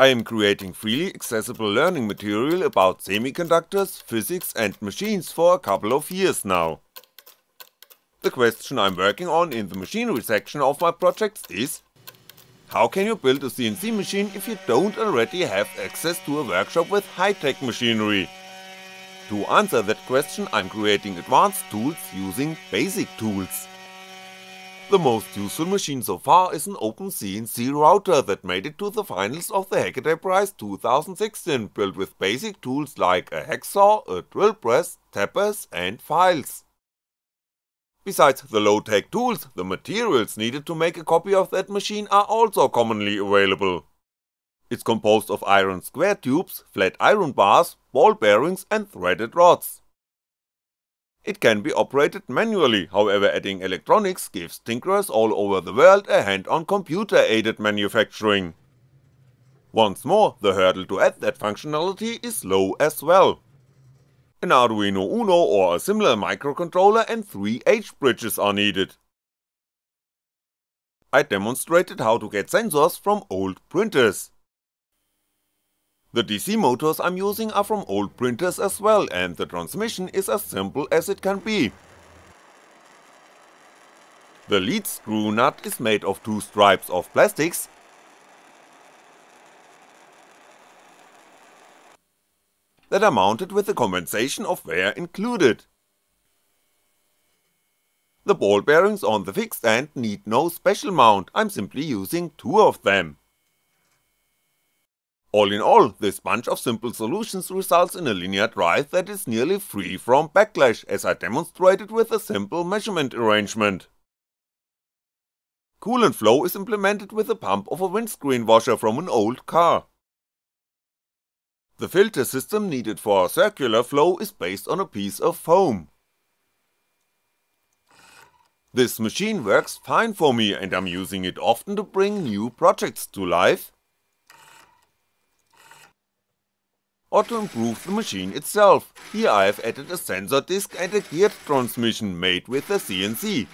I am creating freely accessible learning material about semiconductors, physics and machines for a couple of years now. The question I'm working on in the machinery section of my projects is how can you build a CNC machine if you don't already have access to a workshop with high-tech machinery? To answer that question I'm creating advanced tools using basic tools. The most useful machine so far is an open CNC router that made it to the finals of the Hackaday Prize 2016 built with basic tools like a hacksaw, a drill press, tappers and files. Besides the low-tech tools, the materials needed to make a copy of that machine are also commonly available. It's composed of iron square tubes, flat iron bars, ball bearings and threaded rods. It can be operated manually, however adding electronics gives tinkerers all over the world a hand on computer aided manufacturing. Once more, the hurdle to add that functionality is low as well. An Arduino Uno or a similar microcontroller and 3 H-bridges are needed. I demonstrated how to get sensors from old printers. The DC motors I'm using are from old printers as well and the transmission is as simple as it can be. The lead screw nut is made of two stripes of plastics that are mounted with a compensation of wear included. The ball bearings on the fixed end need no special mount, I'm simply using two of them. All in all, this bunch of simple solutions results in a linear drive that is nearly free from backlash as I demonstrated with a simple measurement arrangement. Coolant flow is implemented with the pump of a windscreen washer from an old car. The filter system needed for circular flow is based on a piece of foam. This machine works fine for me and I'm using it often to bring new projects to life, or to improve the machine itself, here I have added a sensor disc and a geared transmission made with the CNC.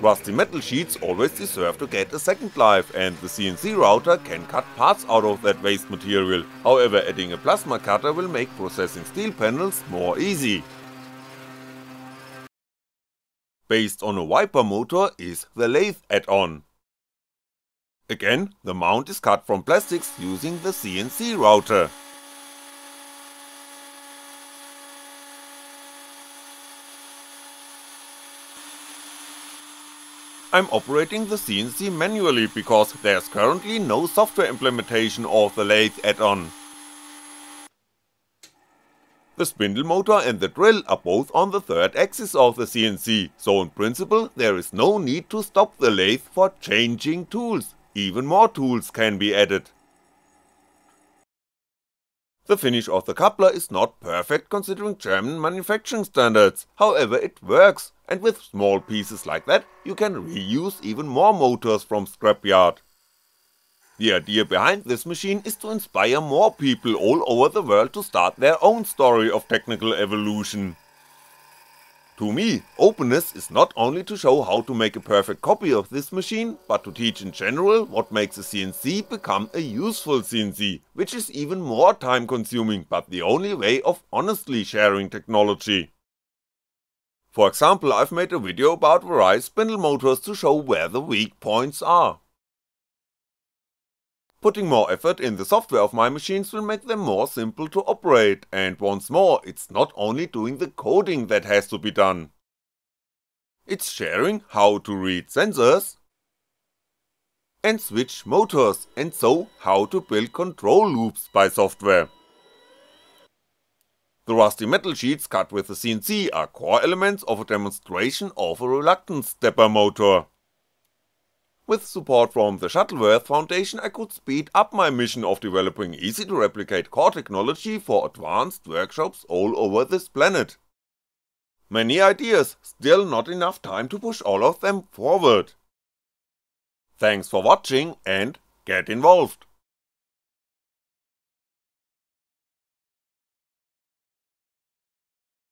Rusty metal sheets always deserve to get a second life and the CNC router can cut parts out of that waste material, however adding a plasma cutter will make processing steel panels more easy. Based on a wiper motor is the lathe add-on. Again, the mount is cut from plastics using the CNC router. I'm operating the CNC manually because there's currently no software implementation of the lathe add-on. The spindle motor and the drill are both on the third axis of the CNC, so in principle there is no need to stop the lathe for changing tools, even more tools can be added. The finish of the coupler is not perfect considering German manufacturing standards, however it works, and with small pieces like that you can reuse even more motors from scrapyard. The idea behind this machine is to inspire more people all over the world to start their own story of technical evolution. To me, openness is not only to show how to make a perfect copy of this machine, but to teach in general what makes a CNC become a useful CNC, which is even more time consuming but the only way of honestly sharing technology. For example, I've made a video about various spindle motors to show where the weak points are. Putting more effort in the software of my machines will make them more simple to operate, and once more, it's not only doing the coding that has to be done. It's sharing how to read sensors, and switch motors, and so how to build control loops by software. The rusty metal sheets cut with the CNC are core elements of a demonstration of a reluctance stepper motor. With support from the Shuttleworth Foundation I could speed up my mission of developing easy to replicate core technology for advanced workshops all over this planet. Many ideas, still not enough time to push all of them forward. Thanks for watching and get involved!